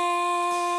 day.